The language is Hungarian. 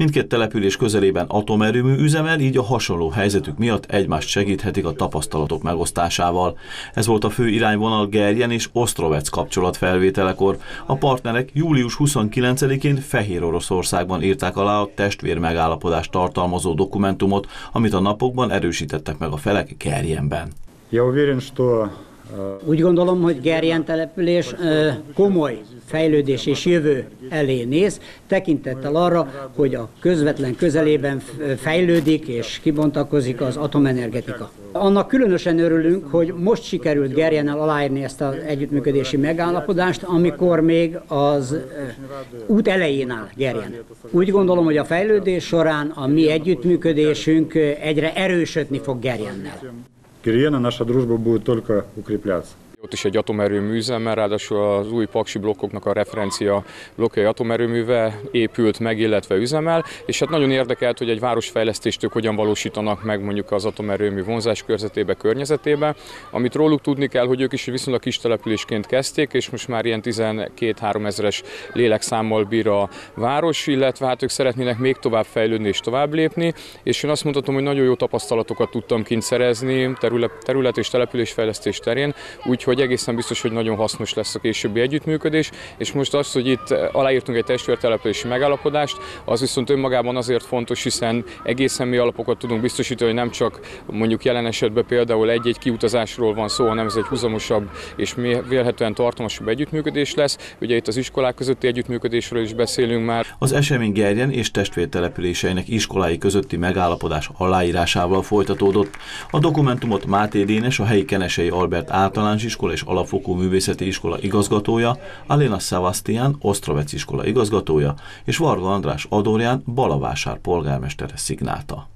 Mindkét település közelében atomerőmű üzemel, így a hasonló helyzetük miatt egymást segíthetik a tapasztalatok megosztásával. Ez volt a fő irányvonal Gerjen és Ostrovec kapcsolat felvételekor. A partnerek július 29-én Fehér Oroszországban írták alá a testvér megállapodást tartalmazó dokumentumot, amit a napokban erősítettek meg a felek Gerjenben. Я уверен, что úgy gondolom, hogy Gerjen település komoly fejlődés és jövő elé néz, tekintettel arra, hogy a közvetlen közelében fejlődik és kibontakozik az atomenergetika. Annak különösen örülünk, hogy most sikerült Gerjennel aláírni ezt az együttműködési megállapodást, amikor még az út elején áll Gerjen. Úgy gondolom, hogy a fejlődés során a mi együttműködésünk egyre erősödni fog Gerjennel. Кириена наша дружба будет только укрепляться. Ott is egy atomerőmű üzemmel, ráadásul az új paksi blokkoknak a referencia blokkjai atomerőműve épült meg, illetve üzemel, és hát nagyon érdekelt, hogy egy városfejlesztést ők hogyan valósítanak meg mondjuk az atomerőmű vonzás körzetébe, környezetébe. Amit róluk tudni kell, hogy ők is viszonylag kis településként kezdték, és most már ilyen 12-3 ezeres lélekszámmal bír a város, illetve hát ők szeretnének még tovább fejlődni és tovább lépni, és én azt mondhatom, hogy nagyon jó tapasztalatokat tudtam kint szerezni terület, terület és településfejlesztés terén, úgyhogy hogy egészen biztos, hogy nagyon hasznos lesz a későbbi együttműködés, és most az, hogy itt aláírtunk egy testvértelepülési megállapodást, az viszont önmagában azért fontos, hiszen egészen mi alapokat tudunk biztosítani, hogy nem csak mondjuk jelen esetben például egy-egy kiutazásról van szó, hanem ez egy húzamosabb és vélhetően tartalmasabb együttműködés lesz. Ugye itt az iskolák közötti együttműködésről is beszélünk már. Az esemény Gerjen és testvértelepüléseinek iskolái közötti megállapodás aláírásával folytatódott. A dokumentumot Máté Dénes, a helyi Kenesei Albert általános iskola és alapfokú művészeti iskola igazgatója, Aléna Szevasztián, Osztrovec iskola igazgatója és Varga András Adorján Balavásár polgármestere szignálta.